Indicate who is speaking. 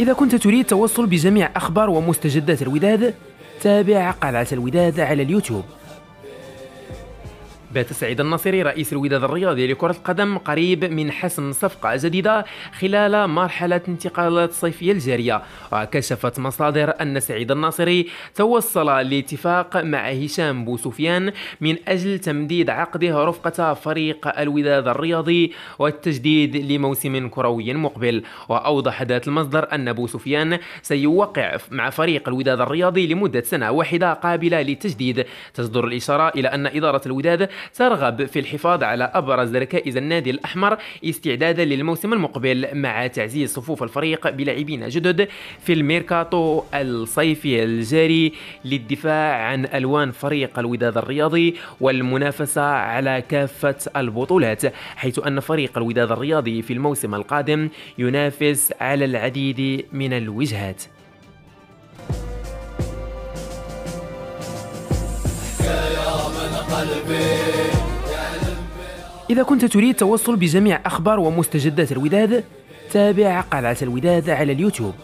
Speaker 1: إذا كنت تريد التوصل بجميع أخبار ومستجدات الوداد تابع قلعة الوداد على اليوتيوب. بات سعيد الناصري رئيس الوداد الرياضي لكرة القدم قريب من حسم صفقة جديدة خلال مرحلة انتقالات الصيفية الجارية. وكشفت مصادر أن سعيد الناصري توصل لاتفاق مع هشام بوسفيان من أجل تمديد عقده رفقة فريق الوداد الرياضي والتجديد لموسم كروي مقبل. وأوضح ذات المصدر أن بوسفيان سيوقع مع فريق الوداد الرياضي لمدة سنة واحدة قابلة للتجديد. تصدر الإشارة إلى أن إدارة الوداد ترغب في الحفاظ على أبرز ركائز النادي الأحمر استعدادا للموسم المقبل مع تعزيز صفوف الفريق بلاعبين جدد في الميركاتو الصيفي الجاري للدفاع عن ألوان فريق الوداد الرياضي والمنافسة على كافة البطولات حيث أن فريق الوداد الرياضي في الموسم القادم ينافس على العديد من الوجهات. إذا كنت تريد التوصل بجميع أخبار ومستجدات الوداد تابع قلعة الوداد على اليوتيوب.